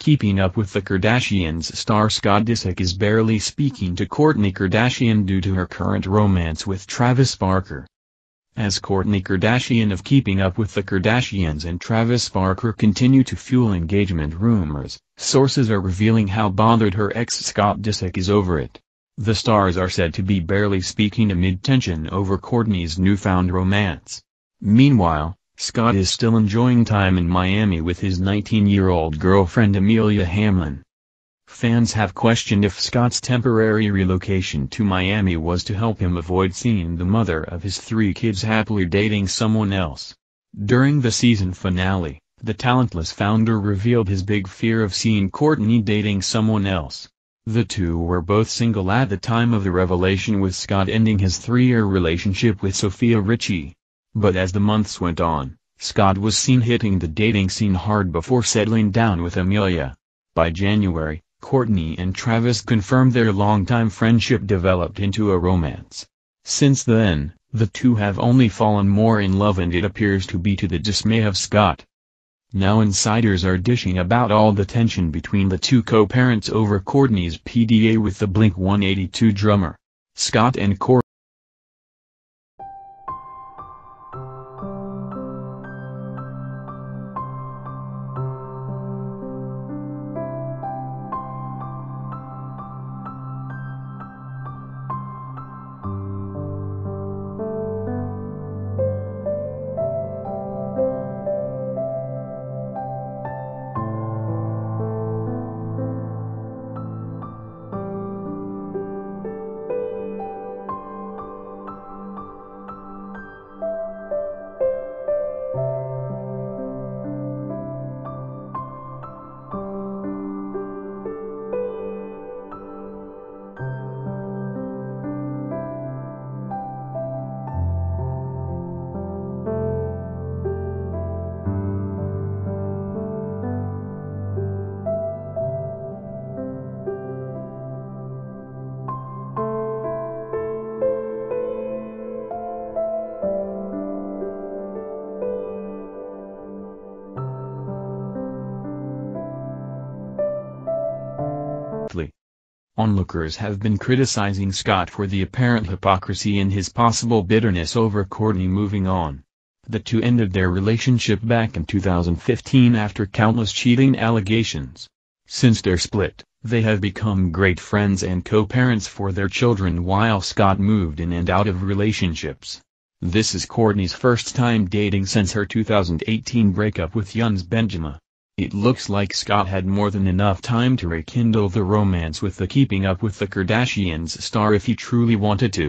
Keeping Up with the Kardashians star Scott Disick is barely speaking to Kourtney Kardashian due to her current romance with Travis Barker. As Kourtney Kardashian of Keeping Up with the Kardashians and Travis Barker continue to fuel engagement rumors, sources are revealing how bothered her ex Scott Disick is over it. The stars are said to be barely speaking amid tension over Kourtney's newfound romance. Meanwhile, Scott is still enjoying time in Miami with his 19-year-old girlfriend Amelia Hamlin. Fans have questioned if Scott's temporary relocation to Miami was to help him avoid seeing the mother of his three kids happily dating someone else. During the season finale, the talentless founder revealed his big fear of seeing Kourtney dating someone else. The two were both single at the time of the revelation with Scott ending his three-year relationship with Sofia Richie. But as the months went on, Scott was seen hitting the dating scene hard before settling down with Amelia. By January, Kourtney and Travis confirmed their longtime friendship developed into a romance. Since then, the two have only fallen more in love and it appears to be to the dismay of Scott. Now insiders are dishing about all the tension between the two co-parents over Kourtney's PDA with the Blink-182 drummer. Scott and Kourtney Onlookers have been criticizing Scott for the apparent hypocrisy and his possible bitterness over Kourtney moving on. The two ended their relationship back in 2015 after countless cheating allegations. Since their split, they have become great friends and co-parents for their children while Scott moved in and out of relationships. This is Kourtney's first time dating since her 2018 breakup with Younes Bendjima. It looks like Scott had more than enough time to rekindle the romance with the Keeping Up with the Kardashians star if he truly wanted to.